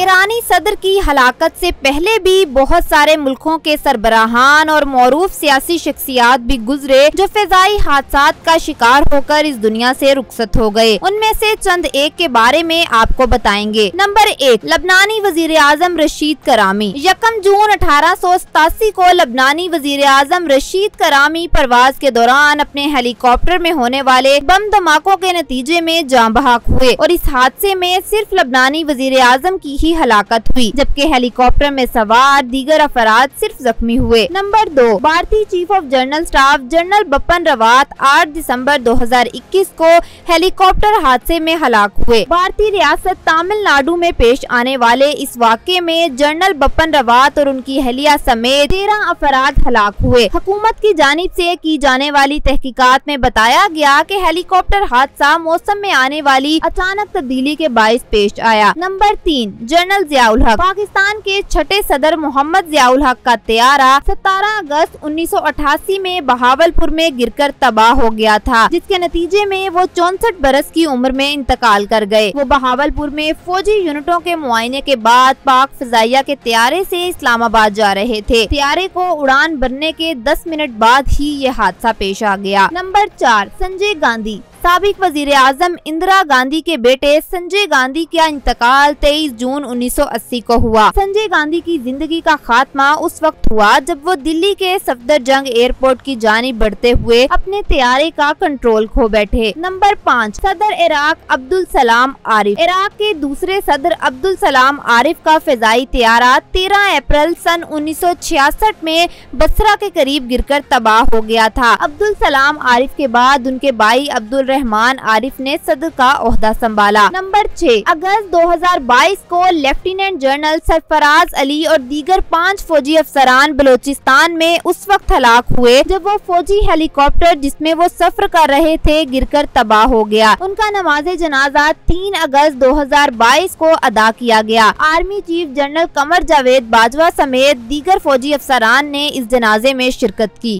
ईरानी सदर की हलाकत से पहले भी बहुत सारे मुल्कों के सरबराहान और मरूफ सियासी शख्सियात भी गुजरे, जो फिजाई हादसा का शिकार होकर इस दुनिया से रुखसत हो गए। उनमें से चंद एक के बारे में आपको बताएँगे। नंबर एक, लबनानी वज़ीर आज़म रशीद करामी। यकम जून अठारह सौ सतासी को लबनानी वज़ीर आज़म रशीद करामी परवाज के दौरान अपने हेलीकॉप्टर में होने वाले बम धमाकों के नतीजे में जाँ बहाक हुए और इस हादसे में सिर्फ़ लबनानी वज़ीर आज़म की ही हलाकत हुई, जबकि हेलीकॉप्टर में सवार दीगर अफराद सिर्फ़ जख्मी हुए। नंबर दो, भारतीय chief of general staff general Bipin Rawat 8 दिसंबर 2021 को हेलीकॉप्टर हादसे में हलाक हुए। भारतीय रियासत तमिलनाडु में पेश आने वाले इस वाक़े में जनरल बपन रवात और उनकी हलिया समेत तेरह अफराद हलाक हुए। हुकूमत की जानब ऐसी की जाने वाली तहकीकात में बताया गया कि हेलीकॉप्टर हादसा मौसम में आने वाली अचानक तब्दीली के बायस पेश आया। नंबर तीन जनरल जियाउल हक। पाकिस्तान के छठे सदर मोहम्मद जियाउल हक का त्यारा 17 अगस्त 1988 में बहावलपुर में गिरकर तबाह हो गया था, जिसके नतीजे में वो चौसठ बरस की उम्र में इंतकाल कर गए। वो बहावलपुर में फौजी यूनिटों के मुआयने के बाद पाक फिजाइया के त्यारे से इस्लामाबाद जा रहे थे। त्यारे को उड़ान भरने के 10 मिनट बाद ही ये हादसा पेश आ गया। नंबर चार, संजय गांधी। सबक वज़ीर आज़म इंदिरा गांधी के बेटे संजय गांधी का इंतकाल 23 जून 1980 को हुआ। संजय गांधी की ज़िंदगी का खात्मा उस वक्त हुआ जब वो दिल्ली के सफदर जंग एयरपोर्ट की जानी बढ़ते हुए अपने तैयारे का कंट्रोल खो बैठे। नंबर पाँच, सदर इराक अब्दुल सलाम आरिफ। इराक के दूसरे सदर अब्दुल सलाम आरिफ का फिजाई त्यारा तेरह अप्रैल सन उन्नीस सौ छियासठ में बसरा के करीब गिरकर तबाह हो गया था। अब्दुल सलाम आरिफ के बाद उनके भाई अब्दुल रहमान आरिफ ने सदर का अहदा संभाला। नंबर छह, अगस्त 2022 को लेफ्टिनेंट जनरल सरफराज अली और दीगर पाँच फौजी अफसरान बलोचिस्तान में उस वक्त हलाक हुए, जब वो फौजी हेलीकॉप्टर जिसमें वो सफ़र कर रहे थे गिरकर तबाह हो गया। उनका नमाज़ जनाजा तीन अगस्त 2022 को अदा किया गया। Army chief general Qamar Javed Bajwa समेत दीगर फौजी अफसरान ने इस जनाजे में शिरकत की।